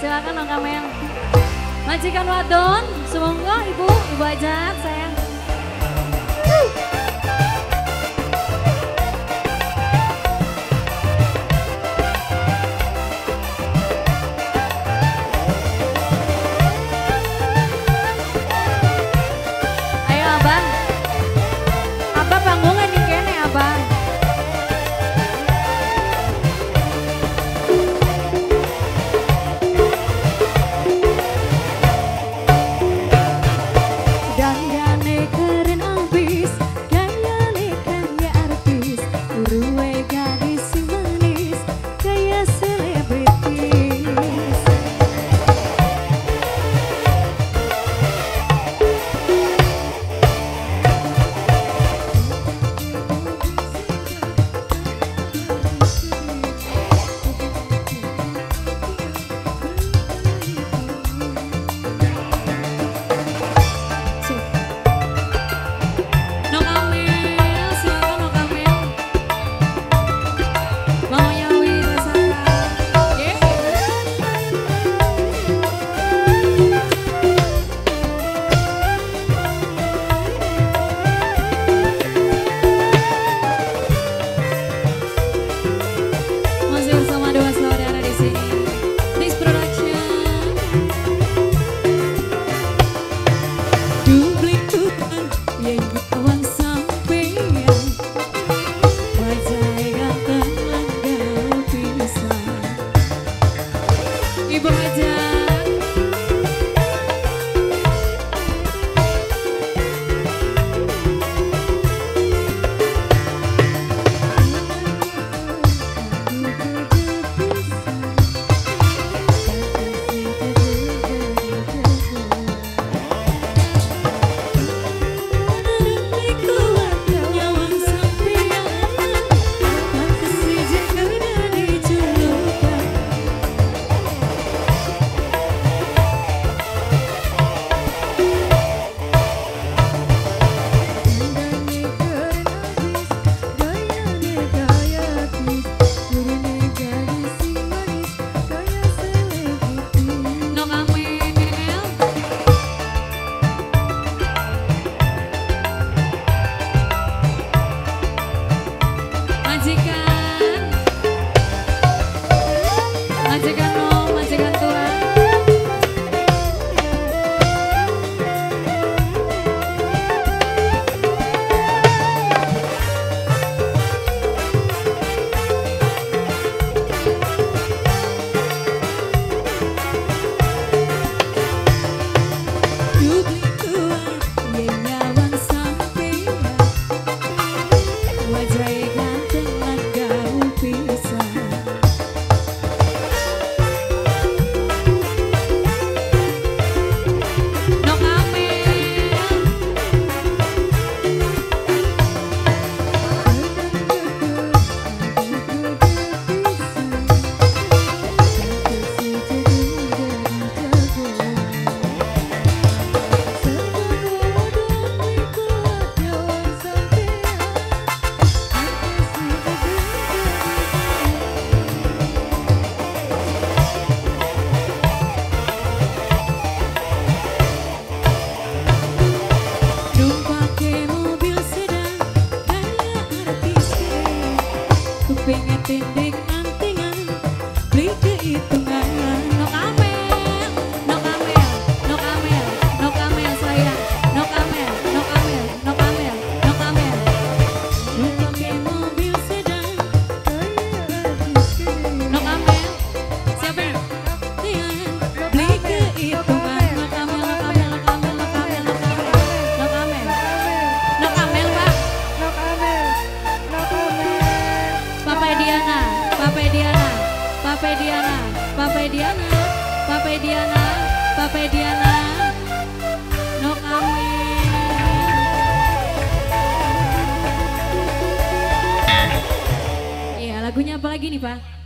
Silakan Kang Kamel. Majikan wadon, semoga Ibu, Ibu ajak sayang. balançar. música. Thank you. Papai Diana, Papai Diana, Papai Diana, Papai Diana. Iya, lagunya apa lagi nih, Pak?